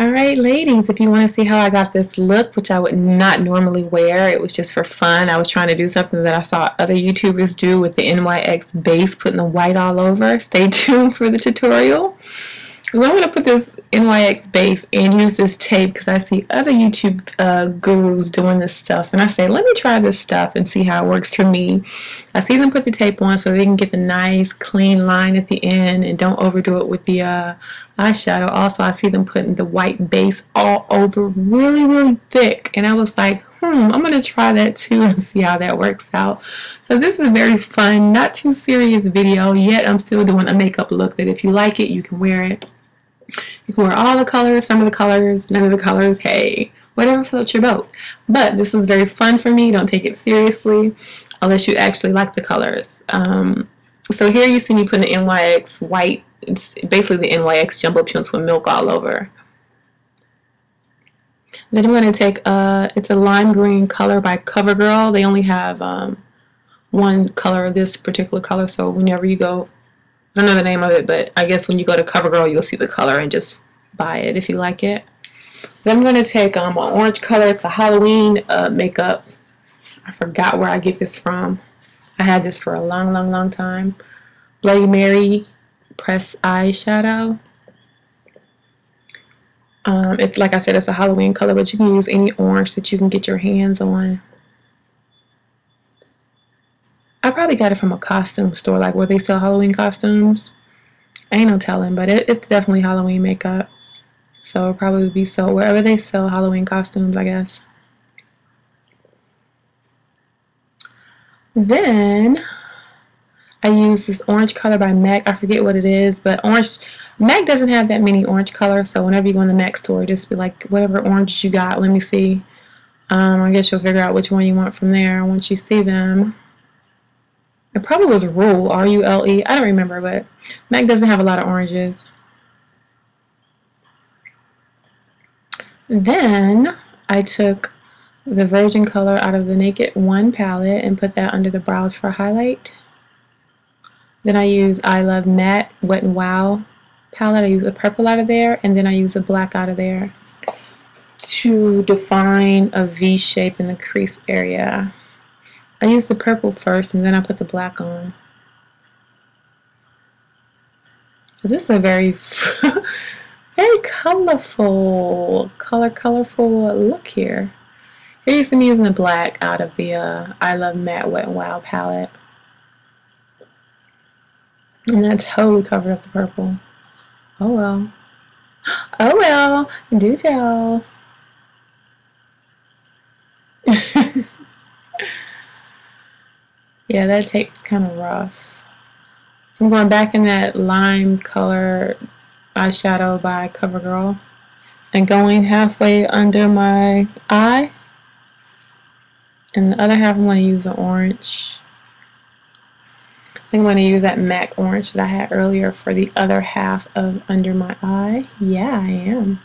Alright ladies, if you want to see how I got this look, which I would not normally wear, it was just for fun. I was trying to do something that I saw other YouTubers do with the NYX base, putting the white all over. Stay tuned for the tutorial. So I'm going to put this NYX base and use this tape because I see other YouTube uh, gurus doing this stuff. And I say, let me try this stuff and see how it works for me. I see them put the tape on so they can get the nice clean line at the end and don't overdo it with the uh, eyeshadow. Also, I see them putting the white base all over really, really thick. And I was like, hmm, I'm going to try that too and see how that works out. So this is a very fun, not too serious video, yet I'm still doing a makeup look that if you like it, you can wear it. You can wear all the colors, some of the colors, none of the colors, hey, whatever floats your boat. But this was very fun for me. Don't take it seriously unless you actually like the colors. Um, so here you see me putting the NYX white, it's basically the NYX Jumbo Pinks with milk all over. Then I'm going to take, uh, it's a lime green color by CoverGirl. They only have um, one color of this particular color, so whenever you go I don't know the name of it, but I guess when you go to CoverGirl, you'll see the color and just buy it if you like it. Then I'm going to take um, an orange color. It's a Halloween uh, makeup. I forgot where I get this from. I had this for a long, long, long time. Bloody Mary Press Eyeshadow. Um, it's like I said, it's a Halloween color, but you can use any orange that you can get your hands on. I probably got it from a costume store, like where they sell Halloween costumes. Ain't no telling, but it, it's definitely Halloween makeup. So it'll probably be sold wherever they sell Halloween costumes, I guess. Then I use this orange color by MAC. I forget what it is, but orange MAC doesn't have that many orange colors, so whenever you go in the MAC store, just be like, whatever orange you got, let me see. Um, I guess you'll figure out which one you want from there once you see them. It probably was Rule, R-U-L-E. I don't remember, but MAC doesn't have a lot of oranges. Then I took the Virgin color out of the Naked One palette and put that under the brows for highlight. Then I use I Love Matte Wet n Wild palette. I use a purple out of there and then I use a black out of there to define a V shape in the crease area. I used the purple first and then I put the black on. This is a very, very colorful, color, colorful look here. Here you see me using the black out of the uh, I Love Matte Wet n Wild palette. And that totally covered up the purple. Oh well. Oh well, do tell. Yeah, that tape's kind of rough. So I'm going back in that lime color eyeshadow by CoverGirl and going halfway under my eye. And the other half I'm going to use an orange. I think I'm going to use that MAC orange that I had earlier for the other half of under my eye. Yeah, I am.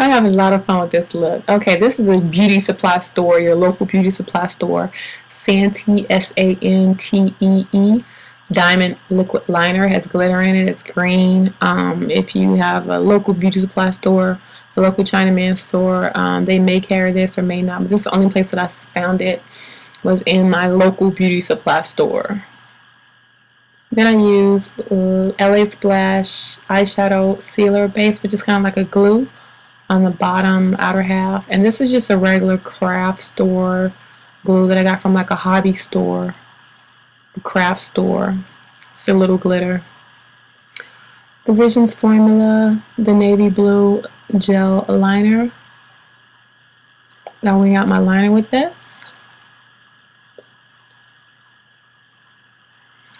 I'm having a lot of fun with this look. Okay, this is a beauty supply store, your local beauty supply store. Santee, S-A-N-T-E-E. Diamond liquid liner has glitter in it. It's green. Um, if you have a local beauty supply store, a local Chinaman store, um, they may carry this or may not. But this is the only place that I found it was in my local beauty supply store. Then I use uh, LA Splash eyeshadow sealer base, which is kind of like a glue on the bottom outer half. And this is just a regular craft store glue that I got from like a hobby store, craft store. It's a little glitter. Physicians Formula, the navy blue gel liner. Now we got my liner with this.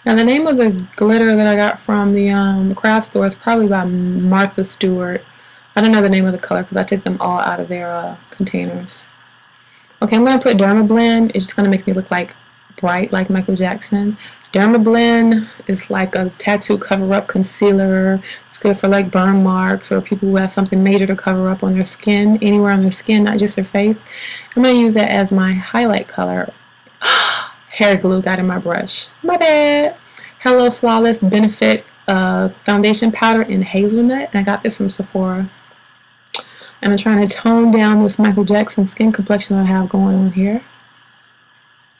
Now the name of the glitter that I got from the um, craft store is probably by Martha Stewart. I don't know the name of the color because I took them all out of their uh, containers. Okay, I'm going to put Dermablend. It's just going to make me look like bright like Michael Jackson. Dermablend is like a tattoo cover-up concealer. It's good for like burn marks or people who have something major to cover up on their skin, anywhere on their skin, not just their face. I'm going to use that as my highlight color. Hair glue got in my brush. My bad. Hello Flawless Benefit uh, Foundation Powder in Hazelnut. And I got this from Sephora. And I'm trying to tone down this Michael Jackson skin complexion I have going on here.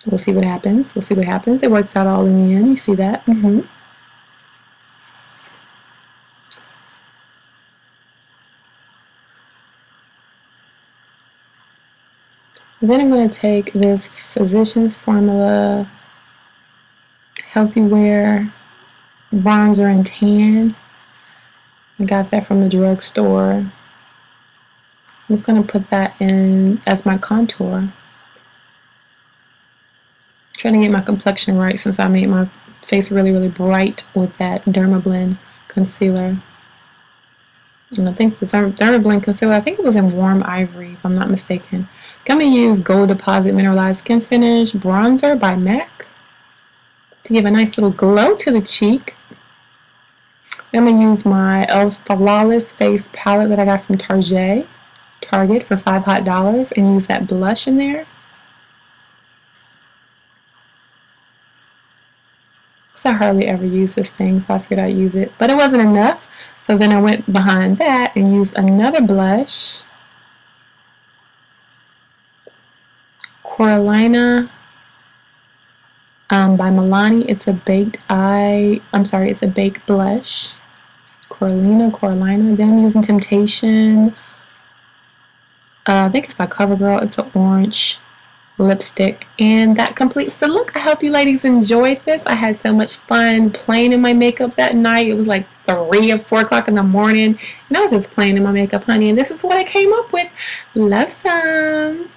We'll see what happens. We'll see what happens. It works out all in the end. You see that? Mm -hmm. Then I'm going to take this Physicians Formula Healthy Wear Bronzer and Tan. I got that from the drugstore. I'm just going to put that in as my contour. Trying to get my complexion right since I made my face really, really bright with that Dermablend concealer. And I think the Dermablend concealer, I think it was in Warm Ivory, if I'm not mistaken. I'm going to use Gold Deposit Mineralized Skin Finish Bronzer by MAC to give a nice little glow to the cheek. I'm going to use my e.l.f. Flawless Face Palette that I got from Target, Target for 5 hot dollars and use that blush in there. So I hardly ever use this thing, so I figured I'd use it. But it wasn't enough, so then I went behind that and used another blush Corallina um, by Milani. It's a baked eye, I'm sorry, it's a baked blush. Corallina, Corallina. Then I'm using Temptation. Uh, I think it's by CoverGirl. It's an orange lipstick. And that completes the look. I hope you ladies enjoyed this. I had so much fun playing in my makeup that night. It was like 3 or 4 o'clock in the morning. And I was just playing in my makeup, honey. And this is what I came up with. Love some.